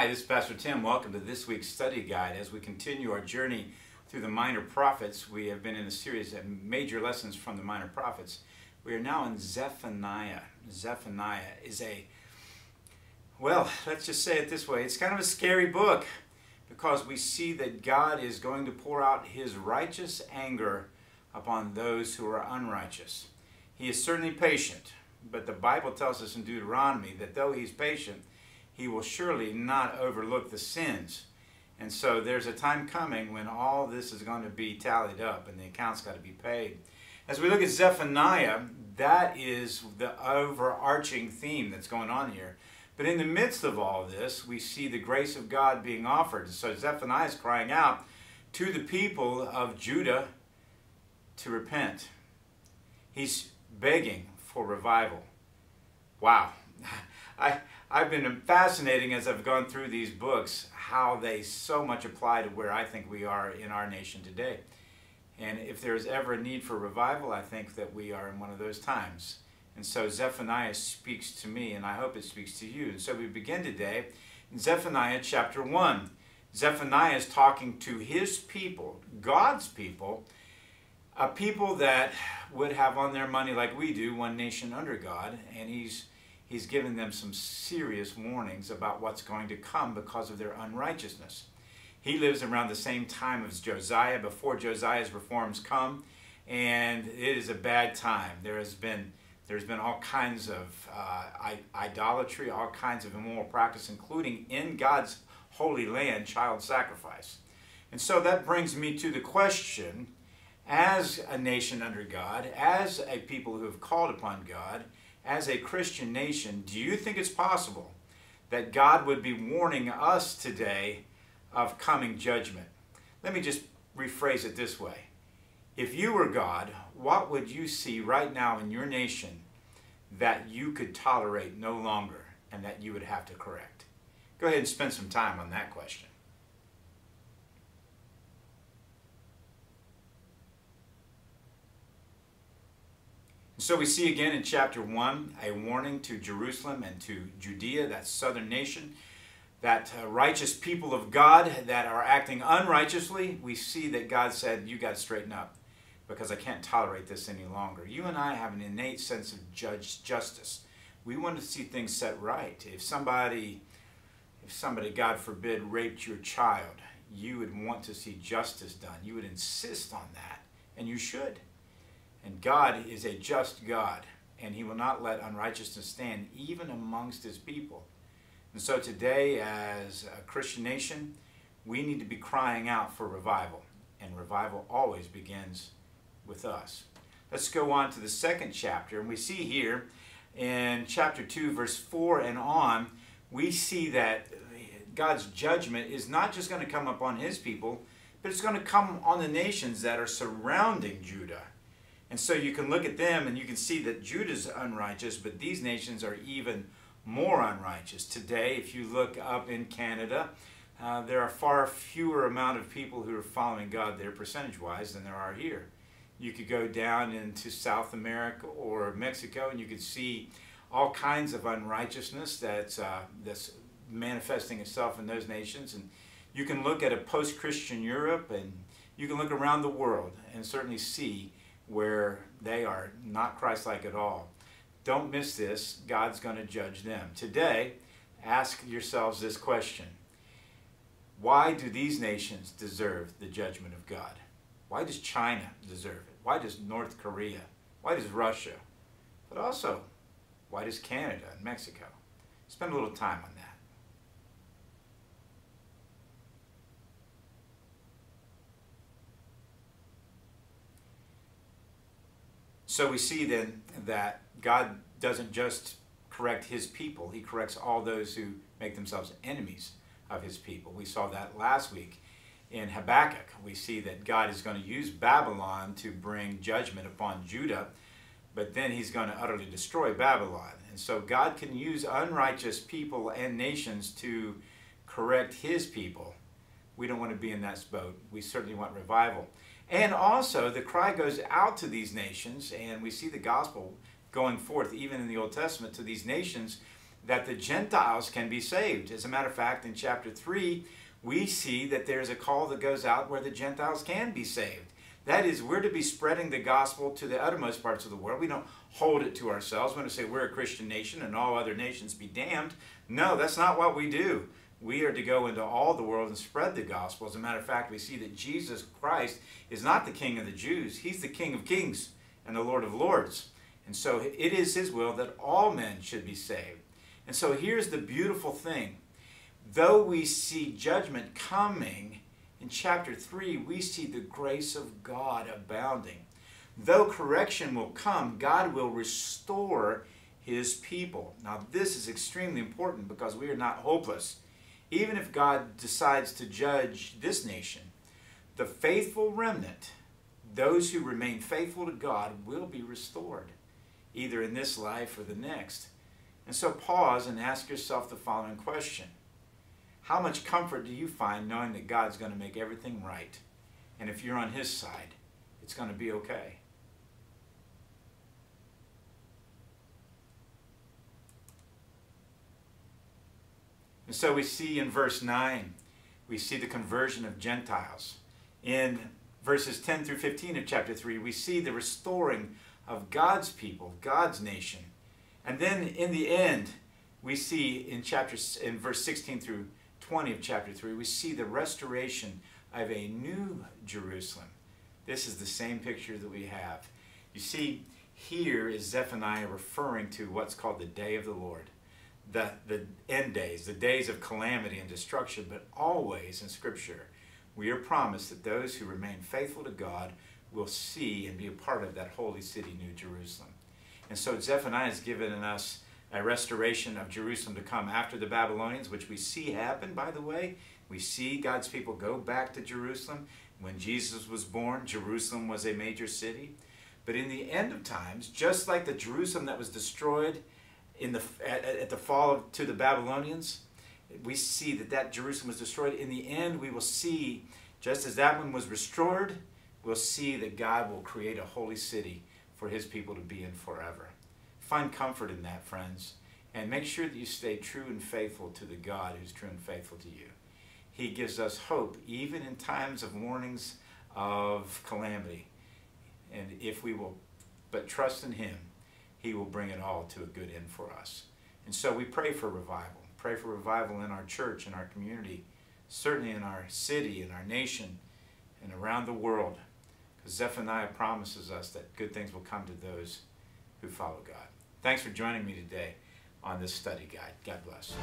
Hi, this is Pastor Tim. Welcome to this week's study guide. As we continue our journey through the minor prophets, we have been in a series of major lessons from the minor prophets. We are now in Zephaniah. Zephaniah is a, well, let's just say it this way it's kind of a scary book because we see that God is going to pour out his righteous anger upon those who are unrighteous. He is certainly patient, but the Bible tells us in Deuteronomy that though he's patient, he will surely not overlook the sins. And so there's a time coming when all this is going to be tallied up and the account's got to be paid. As we look at Zephaniah, that is the overarching theme that's going on here. But in the midst of all this, we see the grace of God being offered. So Zephaniah is crying out to the people of Judah to repent. He's begging for revival. Wow. I, I've been fascinating as I've gone through these books how they so much apply to where I think we are in our nation today. And if there's ever a need for revival, I think that we are in one of those times. And so Zephaniah speaks to me, and I hope it speaks to you. And so we begin today in Zephaniah chapter 1. Zephaniah is talking to his people, God's people, a people that would have on their money like we do, one nation under God, and he's he's given them some serious warnings about what's going to come because of their unrighteousness. He lives around the same time as Josiah, before Josiah's reforms come, and it is a bad time. There has been there's been all kinds of uh, idolatry, all kinds of immoral practice, including in God's holy land, child sacrifice. And so that brings me to the question as a nation under God, as a people who have called upon God, as a Christian nation, do you think it's possible that God would be warning us today of coming judgment? Let me just rephrase it this way. If you were God, what would you see right now in your nation that you could tolerate no longer and that you would have to correct? Go ahead and spend some time on that question. So we see again in chapter 1 a warning to Jerusalem and to Judea, that southern nation, that uh, righteous people of God that are acting unrighteously. We see that God said, You got to straighten up because I can't tolerate this any longer. You and I have an innate sense of judge justice. We want to see things set right. If somebody, if somebody, God forbid, raped your child, you would want to see justice done. You would insist on that, and you should. And God is a just God, and he will not let unrighteousness stand even amongst his people. And so today, as a Christian nation, we need to be crying out for revival. And revival always begins with us. Let's go on to the second chapter. And we see here in chapter 2, verse 4 and on, we see that God's judgment is not just going to come upon his people, but it's going to come on the nations that are surrounding Judah. And so you can look at them and you can see that Judah's unrighteous, but these nations are even more unrighteous. Today, if you look up in Canada, uh, there are far fewer amount of people who are following God there percentage-wise than there are here. You could go down into South America or Mexico and you could see all kinds of unrighteousness that's, uh, that's manifesting itself in those nations. And you can look at a post-Christian Europe and you can look around the world and certainly see where they are not Christ-like at all. Don't miss this. God's going to judge them. Today, ask yourselves this question. Why do these nations deserve the judgment of God? Why does China deserve it? Why does North Korea? Why does Russia? But also, why does Canada and Mexico? Spend a little time on that. So we see then that God doesn't just correct his people, he corrects all those who make themselves enemies of his people. We saw that last week in Habakkuk. We see that God is going to use Babylon to bring judgment upon Judah, but then he's going to utterly destroy Babylon. And so God can use unrighteous people and nations to correct his people. We don't want to be in that boat. We certainly want revival. And also, the cry goes out to these nations, and we see the gospel going forth, even in the Old Testament, to these nations that the Gentiles can be saved. As a matter of fact, in chapter 3, we see that there's a call that goes out where the Gentiles can be saved. That is, we're to be spreading the gospel to the uttermost parts of the world. We don't hold it to ourselves. We don't say we're a Christian nation and all other nations be damned. No, that's not what we do. We are to go into all the world and spread the gospel. As a matter of fact, we see that Jesus Christ is not the King of the Jews, He's the King of kings and the Lord of lords. And so it is His will that all men should be saved. And so here's the beautiful thing. Though we see judgment coming, in chapter 3, we see the grace of God abounding. Though correction will come, God will restore his people. Now, this is extremely important because we are not hopeless. Even if God decides to judge this nation, the faithful remnant, those who remain faithful to God, will be restored, either in this life or the next. And so pause and ask yourself the following question How much comfort do you find knowing that God's going to make everything right? And if you're on His side, it's going to be okay. And so we see in verse 9, we see the conversion of Gentiles. In verses 10 through 15 of chapter 3, we see the restoring of God's people, God's nation. And then in the end, we see in chapter in verse 16 through 20 of chapter 3, we see the restoration of a new Jerusalem. This is the same picture that we have. You see, here is Zephaniah referring to what's called the day of the Lord the, the end days, the days of calamity and destruction, but always in Scripture, we are promised that those who remain faithful to God will see and be a part of that holy city, New Jerusalem. And so Zephaniah has given us a restoration of Jerusalem to come after the Babylonians, which we see happen, by the way. We see God's people go back to Jerusalem. When Jesus was born, Jerusalem was a major city. But in the end of times, just like the Jerusalem that was destroyed in the at, at the fall of, to the Babylonians, we see that that Jerusalem was destroyed. In the end, we will see, just as that one was restored, we'll see that God will create a holy city for His people to be in forever. Find comfort in that, friends, and make sure that you stay true and faithful to the God who's true and faithful to you. He gives us hope even in times of warnings of calamity. And if we will but trust in Him, he will bring it all to a good end for us. And so we pray for revival. Pray for revival in our church, in our community, certainly in our city, in our nation, and around the world. Because Zephaniah promises us that good things will come to those who follow God. Thanks for joining me today on this study guide. God bless.